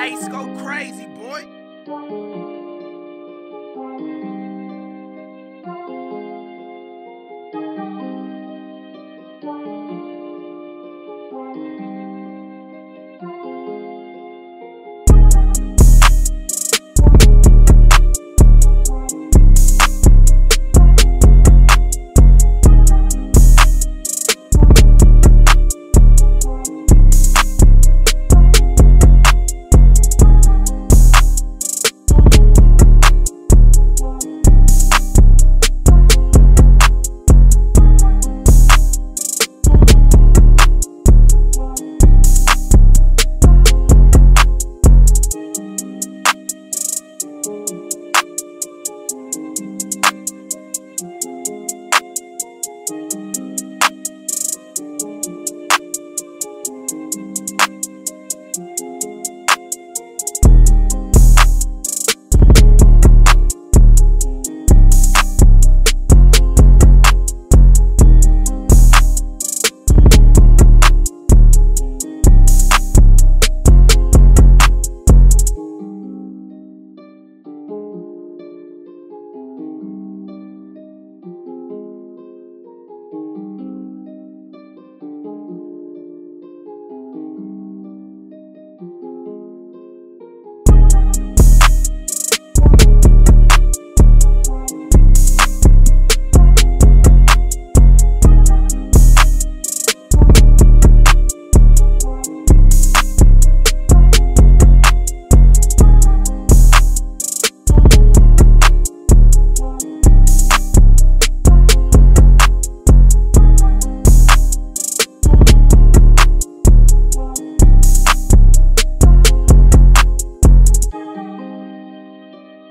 Ace go crazy, boy.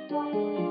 Bye.